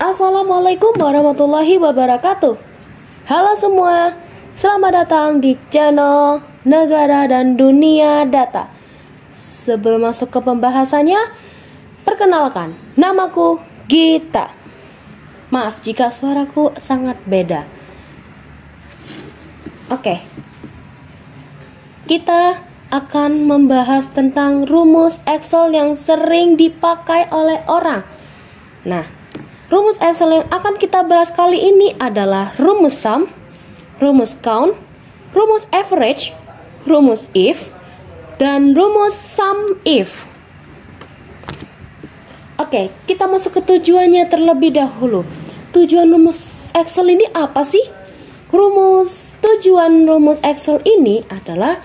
Assalamualaikum warahmatullahi wabarakatuh. Halo semua, selamat datang di channel Negara dan Dunia Data. Sebelum masuk ke pembahasannya, perkenalkan, namaku Gita. Maaf jika suaraku sangat beda. Oke, kita akan membahas tentang rumus Excel yang sering dipakai oleh orang. Nah, rumus Excel yang akan kita bahas kali ini adalah rumus sum, rumus count, rumus average, rumus if, dan rumus sum if. Oke, kita masuk ke tujuannya terlebih dahulu. Tujuan rumus Excel ini apa sih? Rumus tujuan rumus Excel ini adalah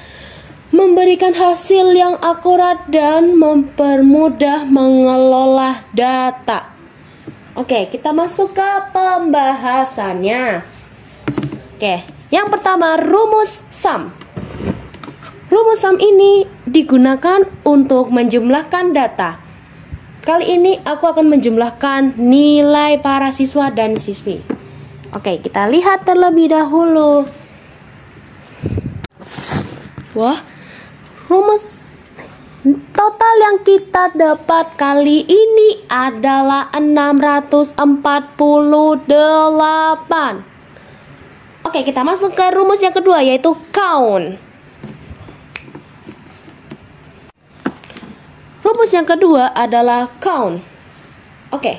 memberikan hasil yang akurat dan mempermudah mengelola data. Oke, kita masuk ke pembahasannya. Oke, yang pertama rumus sum. Rumus sum ini digunakan untuk menjumlahkan data. Kali ini aku akan menjumlahkan nilai para siswa dan siswi. Oke, kita lihat terlebih dahulu. Wah, rumus total yang kita dapat kali ini adalah 648. Oke, kita masuk ke rumus yang kedua yaitu count. Rumus yang kedua adalah count. Oke.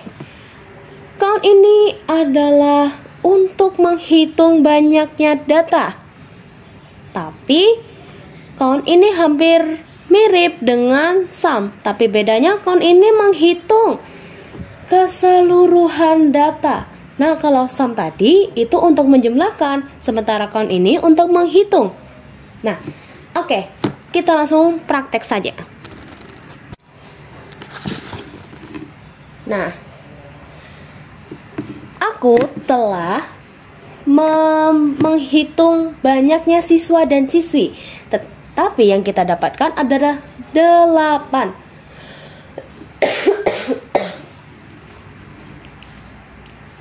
Count ini adalah untuk menghitung banyaknya data. Tapi count ini hampir mirip dengan sum, tapi bedanya count ini menghitung keseluruhan data. Nah, kalau sum tadi itu untuk menjumlahkan, sementara count ini untuk menghitung. Nah, oke, okay, kita langsung praktek saja. Nah, aku telah menghitung banyaknya siswa dan siswi. Tetapi yang kita dapatkan adalah 8.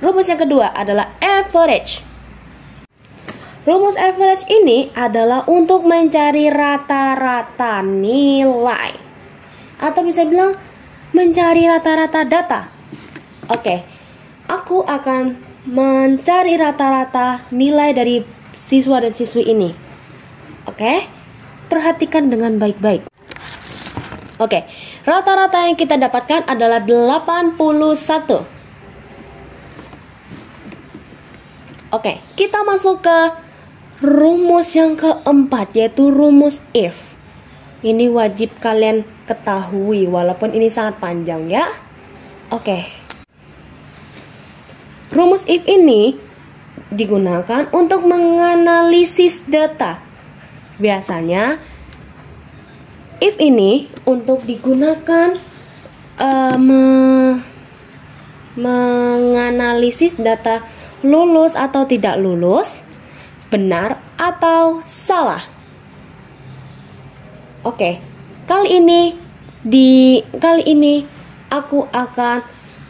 Rumus yang kedua adalah average. Rumus average ini adalah untuk mencari rata-rata nilai. Atau bisa bilang mencari rata-rata data. Oke, aku akan mencari rata-rata nilai dari siswa dan siswi ini. Oke, perhatikan dengan baik-baik. Oke, rata-rata yang kita dapatkan adalah 81. Oke, kita masuk ke rumus yang keempat yaitu rumus if. Ini wajib kalian ketahui walaupun ini sangat panjang ya. Oke. Rumus if ini digunakan untuk menganalisis data. Biasanya if ini untuk digunakan uh, me menganalisis data lulus atau tidak lulus, benar atau salah. Oke, kali ini di kali ini aku akan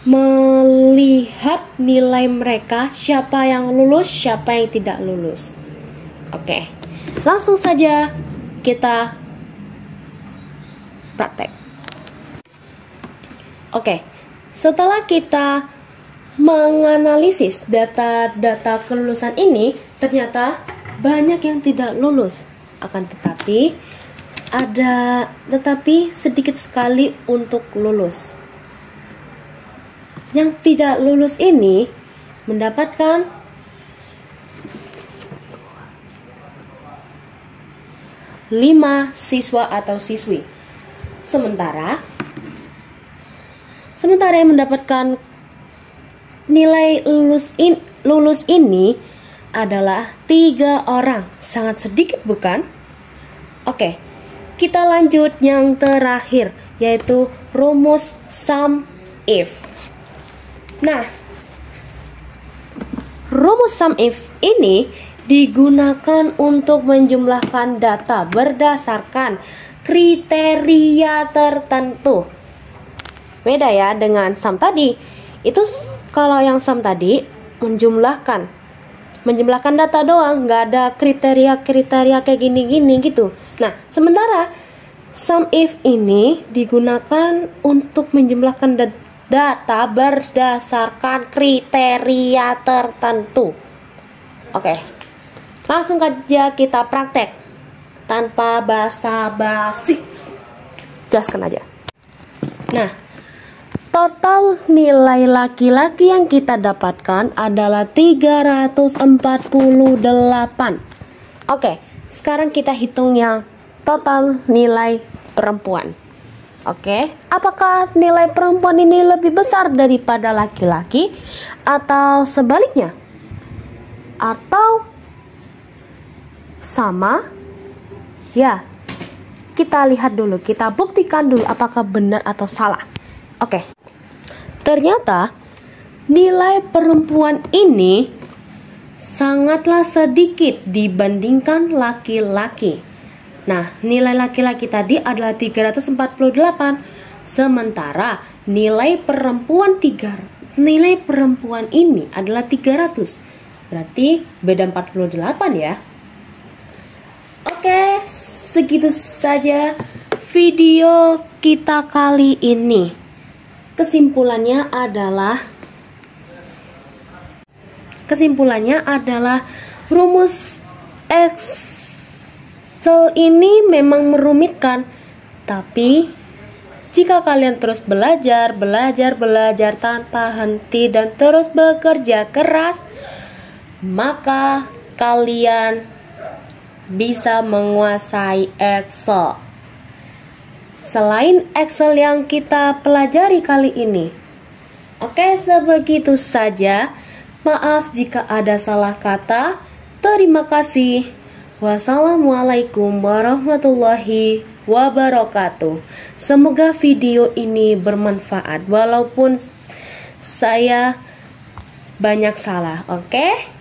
melihat nilai mereka siapa yang lulus, siapa yang tidak lulus. Oke. Langsung saja kita praktek. Oke. Setelah kita menganalisis data-data kelulusan ini, ternyata banyak yang tidak lulus. Akan tetapi ada tetapi sedikit sekali untuk lulus. Yang tidak lulus ini mendapatkan lima siswa atau siswi. Sementara sementara yang mendapatkan nilai lulus in, lulus ini adalah tiga orang. Sangat sedikit bukan? Oke, kita lanjut yang terakhir yaitu rumus sum if. Nah, rumus sum if ini digunakan untuk menjumlahkan data berdasarkan kriteria tertentu. Beda ya dengan sum tadi. Itu kalau yang sum tadi menjumlahkan menjumlahkan data doang nggak ada kriteria-kriteria kayak gini-gini gitu nah sementara sum if ini digunakan untuk menjumlahkan data berdasarkan kriteria tertentu oke langsung aja kita praktek tanpa basa-basi gaskan aja nah Total nilai laki-laki yang kita dapatkan adalah 348. Oke, sekarang kita hitung yang total nilai perempuan. Oke, apakah nilai perempuan ini lebih besar daripada laki-laki atau sebaliknya? Atau sama? Ya, kita lihat dulu, kita buktikan dulu apakah benar atau salah. Oke. Ternyata nilai perempuan ini sangatlah sedikit dibandingkan laki-laki. Nah, nilai laki-laki tadi adalah 348, sementara nilai perempuan 3 nilai perempuan ini adalah 300. Berarti beda 48 ya. Oke, segitu saja video kita kali ini. Kesimpulannya adalah kesimpulannya adalah rumus Excel ini memang merumitkan. Tapi jika kalian terus belajar, belajar, belajar tanpa henti dan terus bekerja keras, maka kalian bisa menguasai Excel selain Excel yang kita pelajari kali ini. Oke, sebegitu saja. Maaf jika ada salah kata. Terima kasih. Wassalamualaikum warahmatullahi wabarakatuh. Semoga video ini bermanfaat walaupun saya banyak salah, oke?